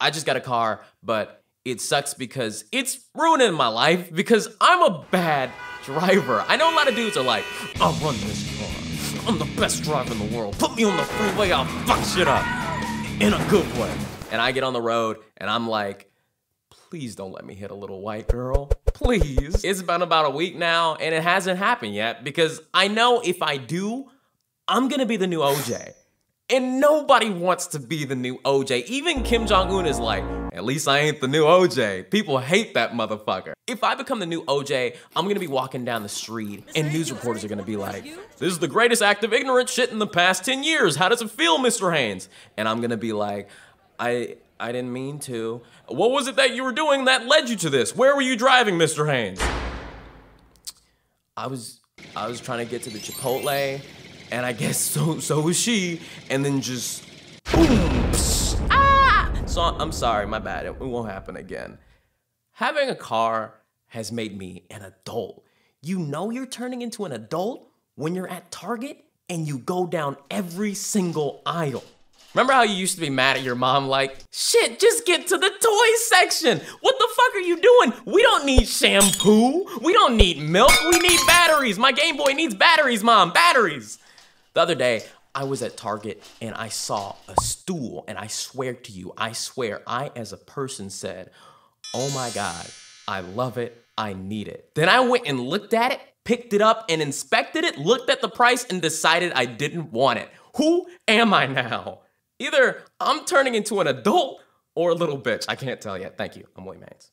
I just got a car, but it sucks because it's ruining my life because I'm a bad driver. I know a lot of dudes are like, I'll run this car. I'm the best driver in the world. Put me on the freeway, I'll fuck shit up in a good way. And I get on the road and I'm like, please don't let me hit a little white girl. Please. It's been about a week now and it hasn't happened yet because I know if I do, I'm gonna be the new OJ. And nobody wants to be the new OJ. Even Kim Jong un is like, at least I ain't the new OJ. People hate that motherfucker. If I become the new OJ, I'm gonna be walking down the street and news reporters are gonna be like, this is the greatest act of ignorant shit in the past 10 years. How does it feel, Mr. Haynes? And I'm gonna be like, I, I didn't mean to. What was it that you were doing that led you to this? Where were you driving, Mr. Haynes? I was, I was trying to get to the Chipotle and I guess so so was she, and then just boom, psh, ah! So I'm sorry, my bad. It won't happen again. Having a car has made me an adult. You know you're turning into an adult when you're at Target and you go down every single aisle. Remember how you used to be mad at your mom like, shit, just get to the toy section. What the fuck are you doing? We don't need shampoo. We don't need milk. We need batteries. My Game Boy needs batteries, mom, batteries. The other day, I was at Target and I saw a stool, and I swear to you, I swear, I as a person said, Oh my God, I love it, I need it. Then I went and looked at it, picked it up and inspected it, looked at the price, and decided I didn't want it. Who am I now? Either I'm turning into an adult or a little bitch. I can't tell yet. Thank you. I'm William Haynes.